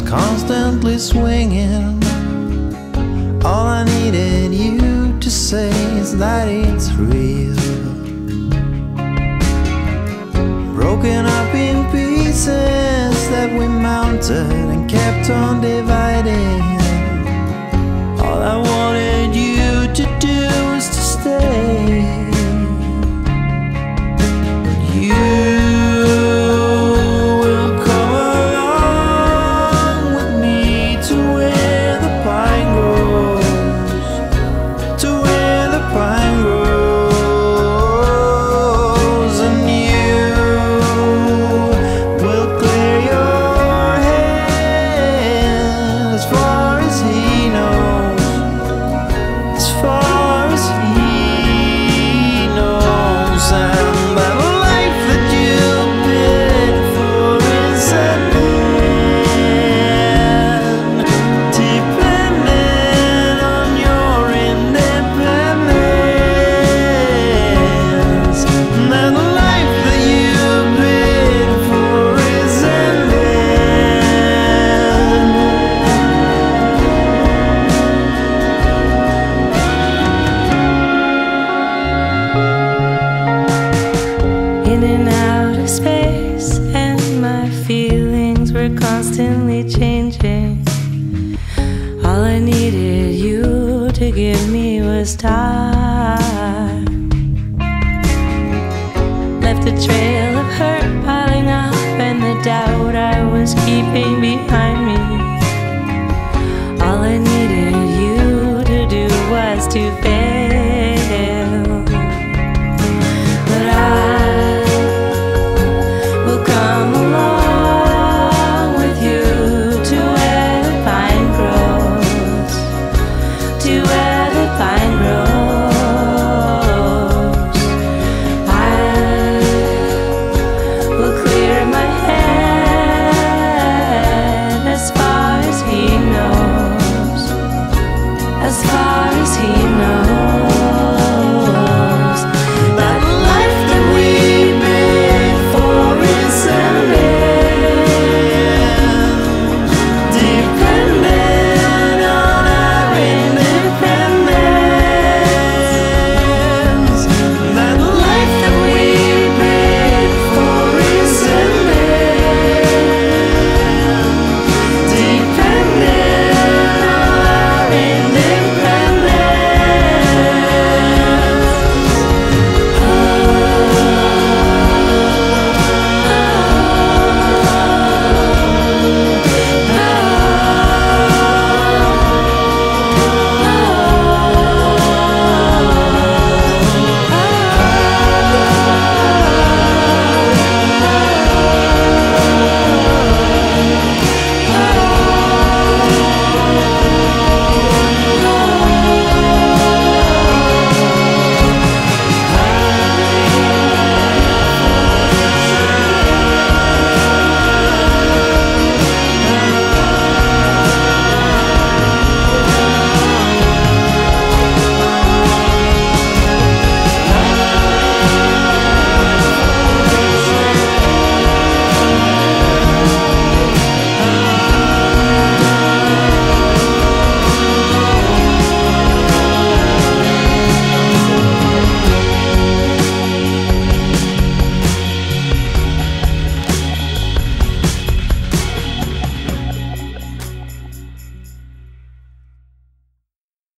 constantly swinging. All I needed you to say is that it's real. Broken up in pieces that we mounted and kept on dividing. was. Left a trail of hurt piling up and the doubt I was keeping behind me. All I needed you to do was to fail.